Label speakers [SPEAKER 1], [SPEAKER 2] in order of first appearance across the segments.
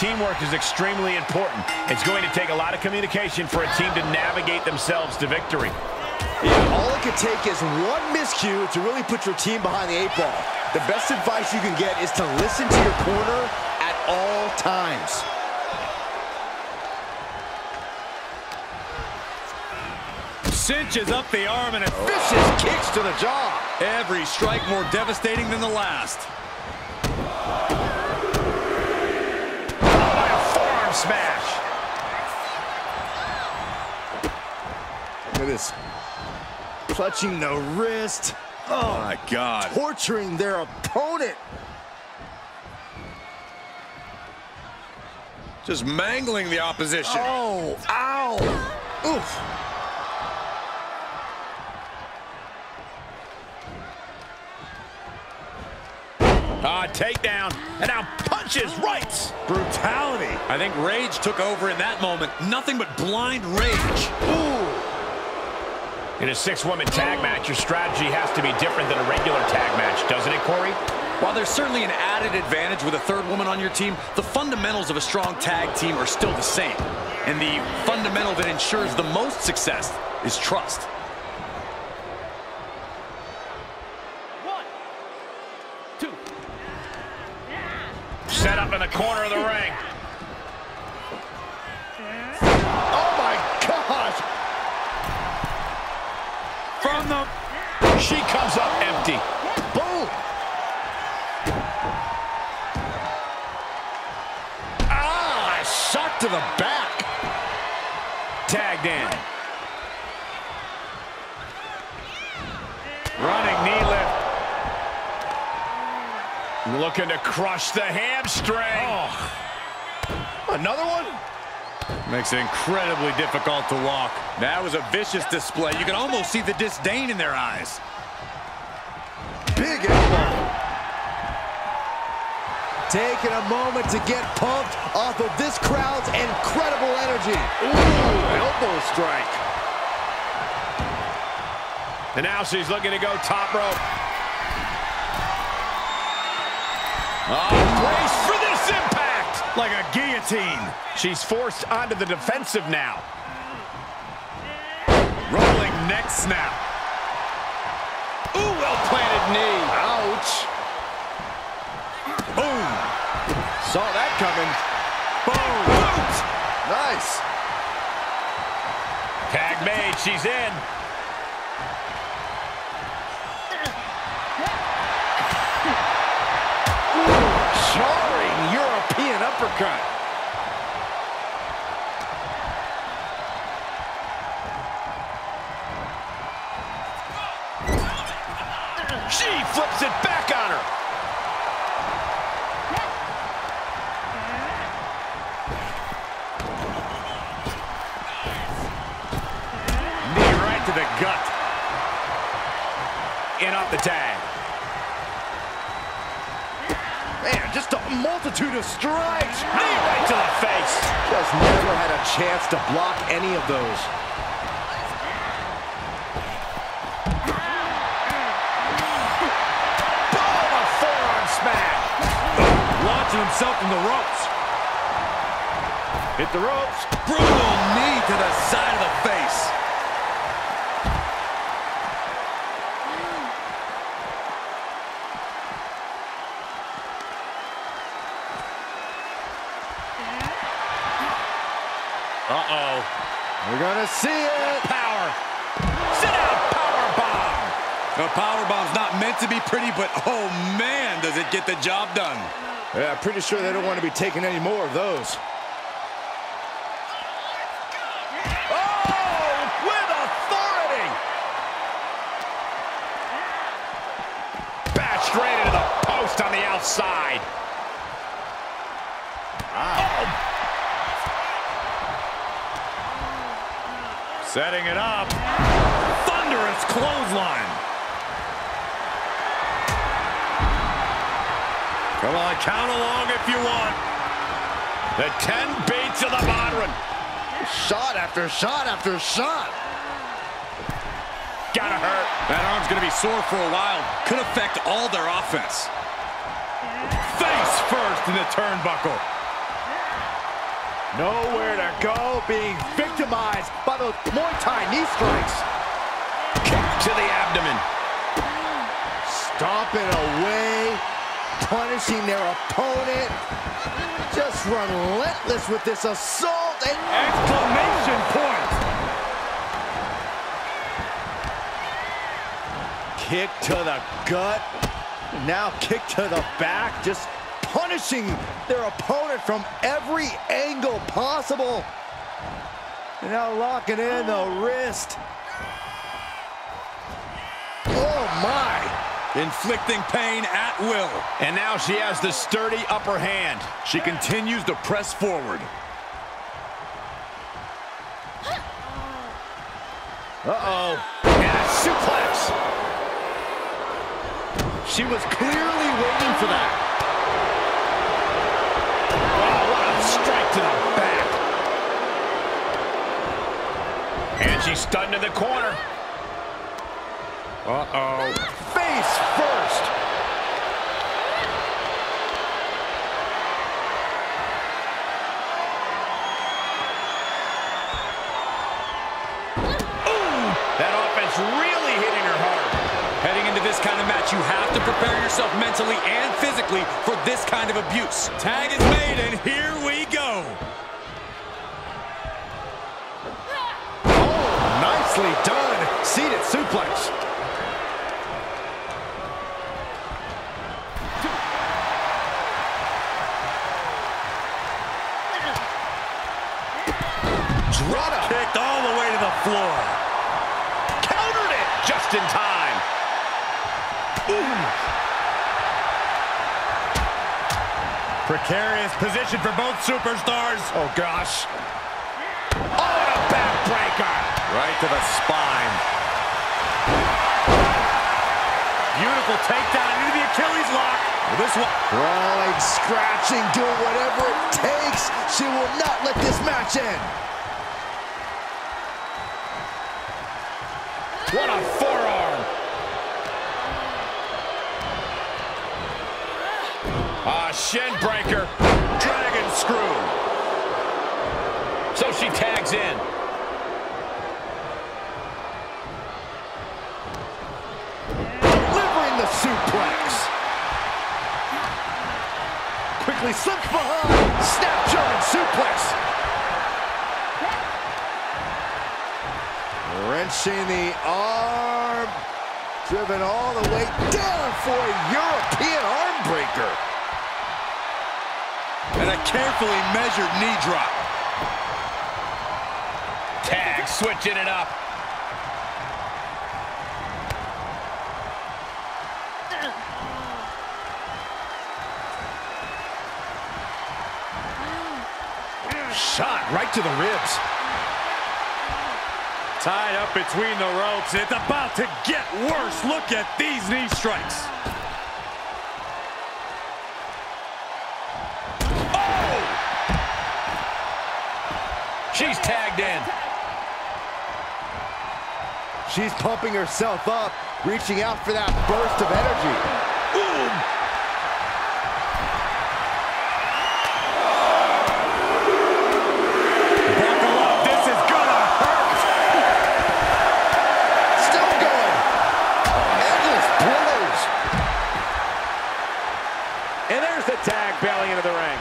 [SPEAKER 1] teamwork is extremely important. It's going to take a lot of communication for a team to navigate themselves to victory.
[SPEAKER 2] Yeah, all it could take is one miscue to really put your team behind the eight ball. The best advice you can get is to listen to your corner at all times.
[SPEAKER 3] Cinches up the arm and a
[SPEAKER 2] vicious kicks to the jaw.
[SPEAKER 3] Every strike more devastating than the last.
[SPEAKER 1] Oh, forearm smash.
[SPEAKER 2] Look at this. Clutching the wrist.
[SPEAKER 3] Oh, my God.
[SPEAKER 2] Torturing their opponent.
[SPEAKER 3] Just mangling the opposition.
[SPEAKER 2] Oh, ow. Oof.
[SPEAKER 1] Ah, takedown. And now punches rights.
[SPEAKER 3] Brutality. I think rage took over in that moment. Nothing but blind rage.
[SPEAKER 1] Ooh. In a six-woman tag match, your strategy has to be different than a regular tag match, doesn't it, Corey?
[SPEAKER 3] While there's certainly an added advantage with a third woman on your team, the fundamentals of a strong tag team are still the same. And the fundamental that ensures the most success is trust.
[SPEAKER 1] Set up in the corner of the ring.
[SPEAKER 2] Oh, my gosh.
[SPEAKER 1] From the... She comes up empty.
[SPEAKER 2] Boom. Ah, shot to the back.
[SPEAKER 1] Tagged in. Looking to crush the hamstring.
[SPEAKER 2] Oh. Another one?
[SPEAKER 3] Makes it incredibly difficult to walk. That was a vicious display. You can almost see the disdain in their eyes.
[SPEAKER 2] Big elbow. Taking a moment to get pumped off of this crowd's incredible energy. Ooh, elbow strike.
[SPEAKER 1] And now she's looking to go top rope. Oh, brace for this impact!
[SPEAKER 3] Like a guillotine.
[SPEAKER 1] She's forced onto the defensive now.
[SPEAKER 3] Rolling neck snap.
[SPEAKER 1] Ooh, well-planted knee.
[SPEAKER 2] Ouch.
[SPEAKER 3] Boom.
[SPEAKER 2] Saw that coming.
[SPEAKER 3] Boom.
[SPEAKER 1] Boot!
[SPEAKER 2] Nice.
[SPEAKER 1] Tag made, she's in.
[SPEAKER 2] European.
[SPEAKER 1] She flips it back on her. Knee right to the gut. In off the tag.
[SPEAKER 2] Man, just a multitude of strikes.
[SPEAKER 1] Knee right to the face.
[SPEAKER 2] Just never had a chance to block any of those.
[SPEAKER 1] Boom, a forearm smash.
[SPEAKER 3] Launching himself from the ropes.
[SPEAKER 1] Hit the ropes.
[SPEAKER 3] Brutal A power bomb's not meant to be pretty, but oh man, does it get the job done.
[SPEAKER 2] Yeah, pretty sure they don't want to be taking any more of those.
[SPEAKER 1] Oh, with authority. Bash straight into the post on the outside.
[SPEAKER 3] Setting it up. Thunderous clothesline. Come on, count along if you want.
[SPEAKER 1] The 10 beats of the bodhrán.
[SPEAKER 2] Shot after shot after shot.
[SPEAKER 1] Gotta hurt.
[SPEAKER 3] That arm's going to be sore for a while. Could affect all their offense. Face first in the turnbuckle.
[SPEAKER 2] Nowhere to go, being victimized by those Muay Thai knee strikes.
[SPEAKER 1] Kick to the abdomen.
[SPEAKER 2] Stomping away, punishing their opponent. Just relentless with this assault and
[SPEAKER 4] Exclamation point!
[SPEAKER 2] kick to the gut. Now kick to the back, just punishing their opponent from every angle possible. And now locking in the wrist. Oh my!
[SPEAKER 3] Inflicting pain at will.
[SPEAKER 1] And now she has the sturdy upper hand.
[SPEAKER 3] She continues to press forward.
[SPEAKER 2] Uh-oh.
[SPEAKER 1] And a suplex.
[SPEAKER 2] She was clearly waiting for that.
[SPEAKER 1] Oh, what a strike to the back. And she's stunned in the corner.
[SPEAKER 2] Uh-oh. Face first.
[SPEAKER 1] That offense really hitting her hard.
[SPEAKER 3] Heading into this kind of match, you have to prepare yourself mentally and physically for this kind of abuse. Tag is made, and here we go.
[SPEAKER 2] Oh, nicely done. Seated suplex.
[SPEAKER 3] Drop kicked all the way to the floor.
[SPEAKER 1] Countered it just in time. Ooh.
[SPEAKER 4] Precarious position for both superstars.
[SPEAKER 2] Oh, gosh.
[SPEAKER 1] Oh, and a backbreaker.
[SPEAKER 3] Right to the spine.
[SPEAKER 4] Beautiful takedown into the Achilles lock.
[SPEAKER 3] This one.
[SPEAKER 2] Crawling, scratching, doing whatever it takes. She will not let this match end.
[SPEAKER 1] What a forearm. Ah, shin breaker.
[SPEAKER 3] Dragon screw.
[SPEAKER 1] So she tags in.
[SPEAKER 2] Delivering the suplex. Quickly slips behind. Snap German suplex. Wrenching the arm. Driven all the way down for a European arm breaker.
[SPEAKER 3] And a carefully measured knee drop.
[SPEAKER 1] Tag switching it up.
[SPEAKER 2] Shot right to the ribs.
[SPEAKER 4] Tied up between the ropes. It's about to get worse. Look at these knee strikes. Oh!
[SPEAKER 1] She's tagged in.
[SPEAKER 2] She's pumping herself up, reaching out for that burst of energy. Boom!
[SPEAKER 4] Bailing into the ring.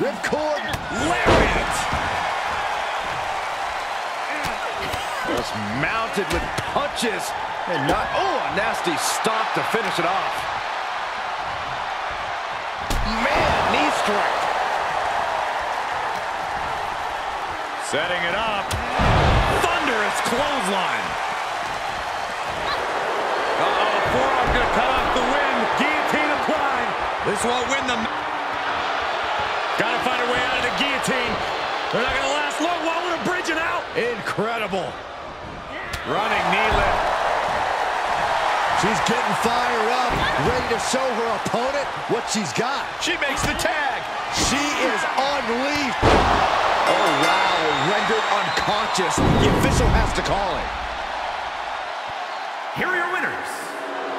[SPEAKER 2] Ripcord.
[SPEAKER 3] Lariat.
[SPEAKER 2] Just mounted with punches. And not, oh, a nasty stop to finish it off. Man, knee strike.
[SPEAKER 4] Setting it up. Thunderous clothesline. Uh-oh, forearm gonna cut off the win. Guillotine applied.
[SPEAKER 3] This won't win the
[SPEAKER 4] Gotta find a way out of the guillotine. They're not gonna last long. Why would a bridging out?
[SPEAKER 2] Incredible.
[SPEAKER 4] Running knee lift.
[SPEAKER 2] She's getting fired up, ready to show her opponent what she's got.
[SPEAKER 1] She makes the tag.
[SPEAKER 2] She is unleashed. Oh, wow. Rendered unconscious. The official has to call it.
[SPEAKER 5] here are your winners.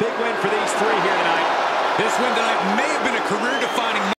[SPEAKER 1] Big win for these three here tonight.
[SPEAKER 3] This win tonight may have been a career-defining